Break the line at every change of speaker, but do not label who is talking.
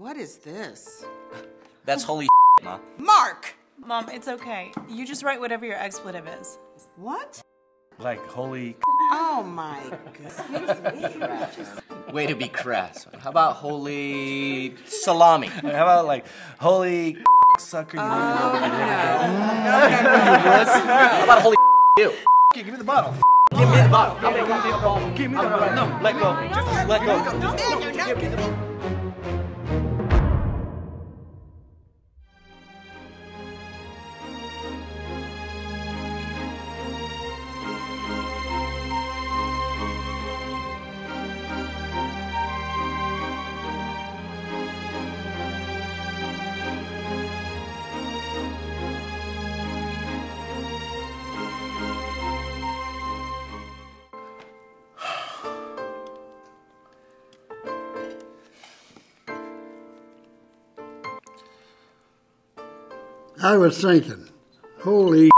What is this?
That's holy Ma.
Mark!
Mom, it's okay. You just write whatever your expletive is.
What?
Like holy.
Oh my goodness.
Way to be crass. How about holy salami?
How about like holy sucker? You oh,
How about holy you?
Give me the bottle.
Give me the bottle. Give me the bottle. Give me the bottle. No, let go. Just let go.
I was thinking, holy